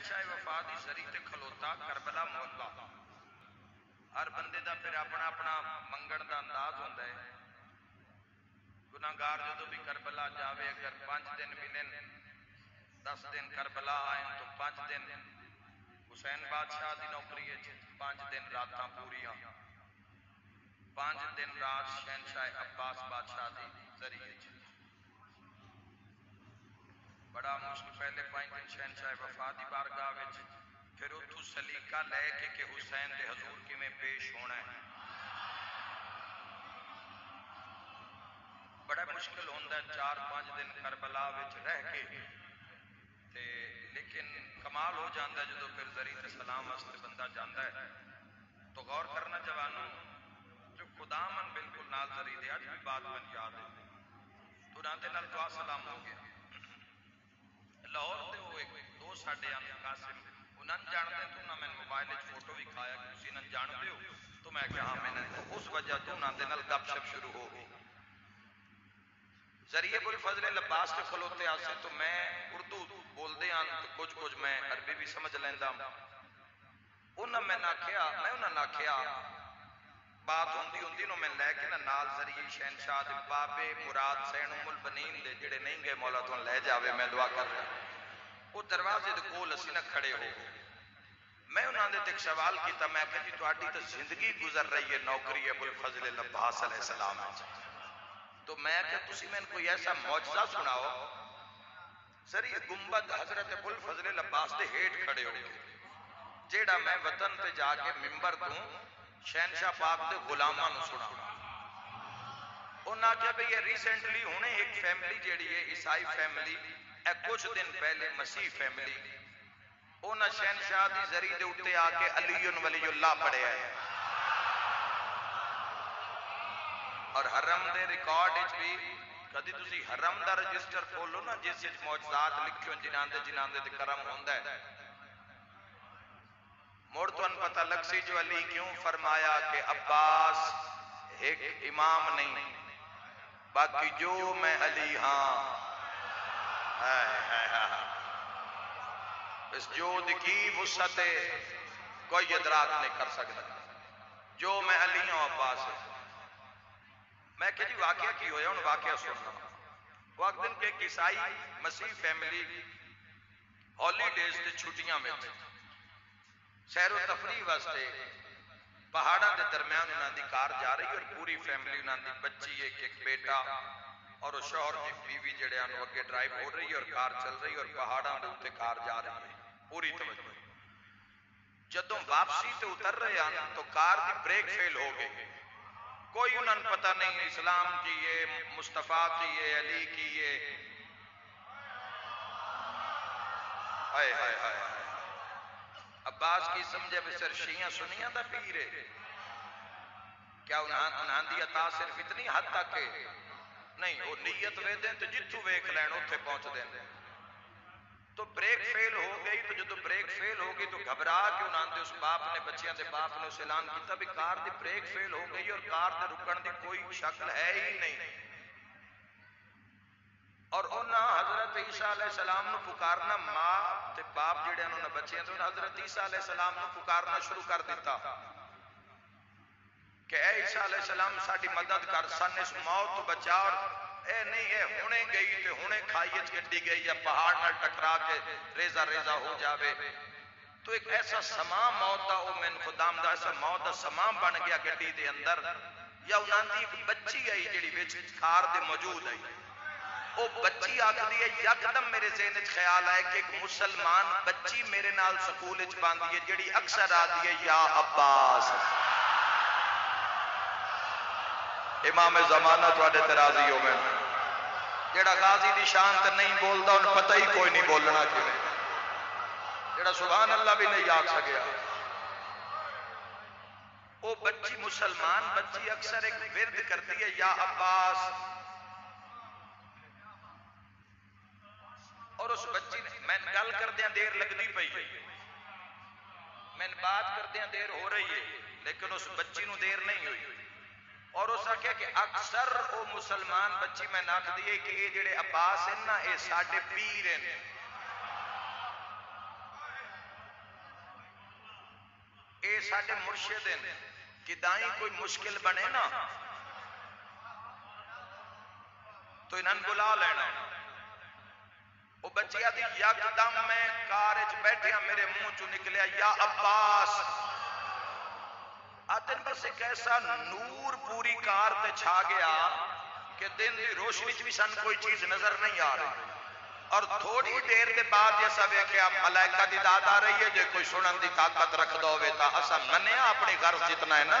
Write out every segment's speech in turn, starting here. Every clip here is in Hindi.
शहनशाह वफाद ही शरी ते खलोता करबला मौला हर बंद का फिर अपना अपना मंगण का अंदाज होता गुनागार जो भी करबला जावे अगर पाँच दिन मिलन दस दिन करबला आए तो पाँच दिन हुसैन बादशाह की नौकरी पाँच दिन रात पूरी पाँच दिन रात शहनशाह अब्बास बादशाह के ज़रिए बड़ा मुश्किल पहले पॉइंट हुसैन साहब वफा की बारगाह फिर उतू सलीका लैके कि हुसैन के हजूर किमें पेश होना है बड़ा मुश्किल होंगे चार पाँच दिन करबला रह के ते लेकिन कमाल हो जाता है जो फिर जरी से सलाम वास्ते बंदा जाता है तो गौर करना जवानों जो खुदामन बिल्कुल नाल जरी दे अभी भी बात बन याद है तुरंत नाल तो सलाम हो गया ਲਾਹੌਰ ਦੇ ਉਹ ਇੱਕ ਦੋ ਸਾਡੇ ਅੰਕ ਕਾਸਿਮ ਉਹਨਾਂ ਨੂੰ ਜਾਣਦੇ ਤੂੰ ਨਾ ਮੈਨੂੰ ਮੋਬਾਈਲ 'ਚ ਫੋਟੋ ਵੀ ਖਾਇਆ ਕਿ ਤੁਸੀਂ ਇਹਨਾਂ ਜਾਣਦੇ ਹੋ ਤਾਂ ਮੈਂ ਕਿਹਾ ਹਾਂ ਮੈਨੇ ਤਾਂ ਉਸ ਵਜ੍ਹਾ ਤੋਂ ਉਹਨਾਂ ਦੇ ਨਾਲ ਗੱਪਸ਼ਪ ਸ਼ੁਰੂ ਹੋ ਗਈ ਜ਼ਰੀਏ ਬੁਲ ਫਜ਼ਲ ਲਬਾਸ ਤੇ ਖਲੋਤੇ ਆਸੇ ਤੋਂ ਮੈਂ ਉਰਦੂ ਬੋਲਦੇ ਆਂ ਤੇ ਕੁਝ ਕੁਝ ਮੈਂ ਅਰਬੀ ਵੀ ਸਮਝ ਲੈਂਦਾ ਉਹਨਾਂ ਮੈਂ ਨਾ ਆਖਿਆ ਮੈਂ ਉਹਨਾਂ ਨਾਲ ਆਖਿਆ बात होंगी होंगी ਨੂੰ ਮੈਂ ਲੈ ਕੇ ਨਾ ਨਾਲ ਜ਼ਰੀਏ ਸ਼ਹਿਨशाह ਦੇ ਬਾਬੇ ਮੁਰਾਦ ਸੈਣ ਉਮਲ ਬਨੀਨ ਦੇ ਜਿਹੜੇ ਨਹੀਂ ਗਏ ਮੌਲਾ ਤੋਂ ਲੈ ਜਾਵੇ ਮੈਂ ਦੁਆ ਕਰਦਾ ਉਹ ਦਰਵਾਜ਼ੇ ਦੇ ਕੋਲ ਅਸੀਂ ਨਾ मैं उन्होंने तक सवाल किया मैं क्या जी थोड़ी तो ज़िंदगी गुजर रही है, नौकरी है, बुल फजल लब्बास सलाम तो मैं क्या तुम मैंने कोई ऐसा मुआवजा सुनाओ सर ये गुंबद हज़रत बुल फजल लब्बास के हेठ खड़े हो जेड़ा मैं वतन पे जाके मिम्बर तू शहनशाह पाक के गुलामों सुना उन्हें आख्या भी रीसेंटली हमने एक फैमिली जी ईसाई फैमिली ए कुछ दिन पहले मसीह फैमिली उन्हें शहनशाह की जरी के उत्ते आके अली उन वाली जुला पड़िया है और हरम के रिकॉर्ड भी कभी तुम हरम का रजिस्टर खोलो ना, जिस मौजदात लिखो जिना जिना करम होंगे मुड़ तो पता लग सी जो अली क्यों फरमाया कि अब्बास एक इमाम नहीं बाकी जो मैं अली हाँ। है, है, है। इस जोद की वसत कोई इदराक नहीं कर सकता। जो मैं अली हूँ अब्बास। मैं कि जी वाक्य की होया हूँ वाक्य सुनना वक्त दिन के ईसाई मसीह फैमिली हॉलीडेज से छुट्टियाँ में थे सैर तफरी वास्ते पहाड़ा के दरम्यान उन्होंने कार जा रही और पूरी फैमिली उन्होंने बच्ची, एक एक बेटा और शोहर की बीवी जड़े अगे ड्राइव हो रही और कार चल रही और पहाड़ा के उत्ते कार जा रही है। पूरी तवज्जो। जो वापसी से उतर रहे हैं तो कार की ब्रेक फेल हो गई। कोई उन्होंने पता नहीं, इस्लाम की ये मुस्तफ़ा की ये अली की ये हाय हाय हाय हाय। अब्बास की समझे भी सिर शिया सुनिया दा पीर है। क्या उन्हां दी अता सिर्फ़ इतनी हद तक है? नहीं, वो नीयत वेदे तो जिथू वेख लैन उत्थे पहुँचते हैं तो ब्रेक फेल हो गई तो जो ब्रेक फेल हो गई तो घबरा के उन्होंने उस बाप ने बच्चों के बाप ने उस ऐलान किया भी कार की ब्रेक फेल हो गई और कार के रुकन की कोई शक्ल है ही नहीं। और उन्हें हज़रत ईसा सलाम पुकारना माँ ते बाप जेड़े उन्होंने बच्चे तो हज़रत ईसा सलाम नु पुकारना शुरू कर दिता। कि ए ईसा सलाम साडी मदद कर, सन इस मौत तो बचा, और ए नहीं ये हुने गई ते हुने खाई गड्डी गई, या पहाड़ नाल टकरा के रेजा रेजा हो जावे। तो एक ऐसा समा मौत का वो मैंने खुदाम दा ऐसा मौत का समा बन गया गड्डी दे अंदर, या उन्होंने एक बच्ची आई जी कार मौजूद आई। कि एक मुसलमान बच्ची मेरे अक्सर आती है, या अब्बास। इमाम जमाना थोड़े तराजी हो मैं जेड़ा गाजी दी शान ते नहीं बोलता पता ही कोई नहीं बोलना किवें। जेड़ा अल्लाह भी नहीं आख सकिया वो मुसलमान बच्ची अक्सर एक विरद करती है, या अब्बास। और उस बच्ची ने मैं गल करदे देर लगती पई मैं बात करदे देर हो रही है लेकिन उस बच्ची नु देर नहीं हुई और उस आख्या कि अक्सर वो मुसलमान बच्ची मैं आखदी है कि ये जेड़े अब्बास हैं ना ये साडे पीर हैं ਇਹ ਸਾਡੇ ਮੁਰਸ਼ਿਦ ਨੇ ਕਿਦਾਂ ਹੀ ਕੋਈ ਮੁਸ਼ਕਿਲ ਬਣੇ ਨਾ ਤੋ ਇਹਨਾਂ ਨੂੰ ਬੁਲਾ ਲੈਣਾ ਉਹ ਬੱਚਿਆ ਦੀ ਯਕਦਮ ਮੈਂ ਕਾਰ 'ਚ ਬੈਠਿਆ ਮੇਰੇ ਮੂੰਹ 'ਚੋਂ ਨਿਕਲਿਆ ਯਾ ਅਬਾਸ ਆ ਤੈਨ ਬਸ ਇੱਕ ਐਸਾ ਨੂਰ ਪੂਰੀ ਕਾਰ ਤੇ ਛਾ ਗਿਆ ਕਿ ਦਿਨ ਦੀ ਰੋਸ਼ਨੀ 'ਚ ਵੀ ਸਾਨੂੰ ਕੋਈ ਚੀਜ਼ ਨਜ਼ਰ ਨਹੀਂ ਆ ਰਹੀ और थोड़ी देर के बाद जैसा वेख्या मलाइका की दाद आ रही है जो कोई सुनने की ताकत रखता हो असा मनिया अपनी गर्ज जितना है ना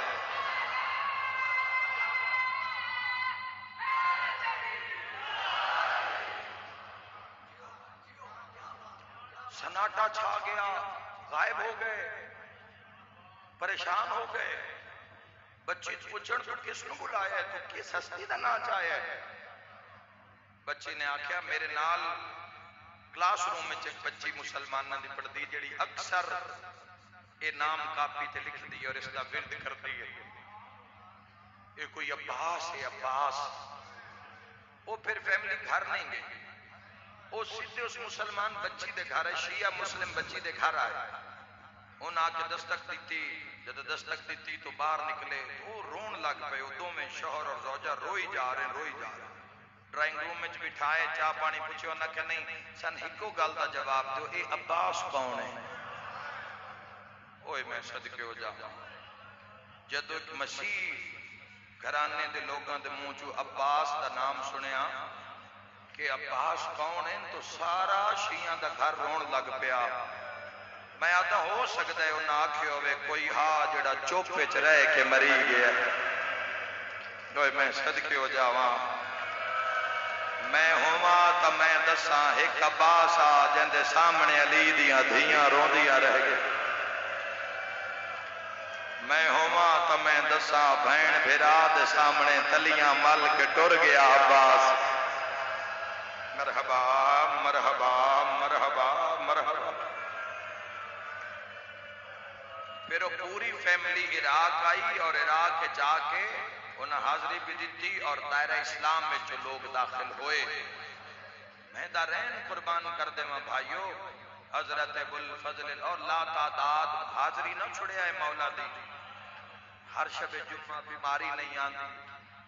सादा छा गया, गायब हो गए, परेशान हो गए। बच्चे तो पूछण, तू किस बुलाया तू किस हस्ती का नाच आया है? बच्चे ने आख्या, मेरे नाल क्लासरूम में एक बच्ची मुसलमानों की पढ़ती जी अक्सर ये नाम कापी से लिखती और इसका विरद करती है। ये कोई अब्बास है अब्बास। वो फिर फैमिली घर नहीं गई। सीधे उस मुसलमान बच्ची दिखा घर है, शिया मुस्लिम बच्ची दिखा रहा है। उन्हें आके दस्तक दी जब दस्तक दी तो बाहर निकले वो रोन लग पे दोवें शोहर और रोजा रोई जा रहे, रोई जा रहे। बिठाए चाह पानी पूछे क्या नहीं, सन एको गल जवाब दो ये है? मैं सदके जा जदों घराने के लोगों के मूँह चो अब्बास का नाम सुनिया कि अब्बास कौन है? तो सारा शिया का घर रोन लग पाया। मैं आता हो सकता है उन्हें आखिया हो कोई हा जड़ा चुप च रह के मरी गया तो मैं सदके हो जावा। मैं होवा तो मैं दसा, एक अब्बास आ जो सामने अली दिया धिया रोंदिया रह गई। मैं होवा तो मैं दसा भैन भिरा सामने तलिया मल के टुर गया अब्बास। मरहबा मरहबा मरहबा मरहबा। फिर पूरी फैमिली इराक आई और इराक जाके उन्हें हाजरी भी दी थी और दायरा इस्लाम में जो लोग दाखिल हुए। मैं दारैन कुर्बान कर देवा भाइयों। हज़रत बुल फजल और ला तादाद हाजरी ना छुड़े आए मौला दी। हर शबे जुम्मा बीमारी नहीं आती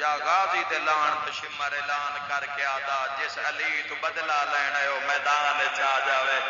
या गाजी दे लान तशिमर ऐलान करके आदा जिस अली तू बदला लेना है मैदान च आ जावे।